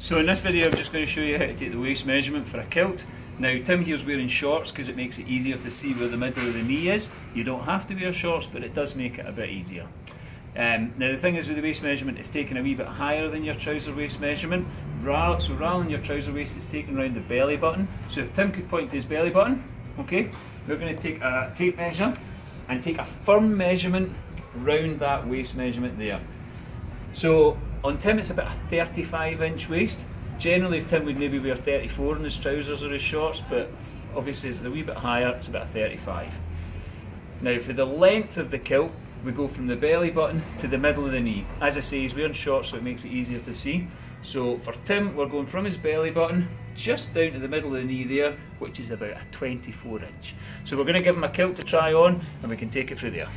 So in this video I'm just going to show you how to take the waist measurement for a kilt. Now Tim here's wearing shorts because it makes it easier to see where the middle of the knee is. You don't have to wear shorts but it does make it a bit easier. Um, now the thing is with the waist measurement it's taken a wee bit higher than your trouser waist measurement. so rather than your trouser waist it's taken around the belly button. So if Tim could point to his belly button, okay, we're going to take a tape measure and take a firm measurement round that waist measurement there. So on Tim it's about a 35 inch waist. Generally Tim would maybe wear 34 in his trousers or his shorts, but obviously it's a wee bit higher, it's about a 35. Now for the length of the kilt, we go from the belly button to the middle of the knee. As I say, he's wearing shorts so it makes it easier to see. So for Tim, we're going from his belly button just down to the middle of the knee there, which is about a 24 inch. So we're going to give him a kilt to try on and we can take it through there.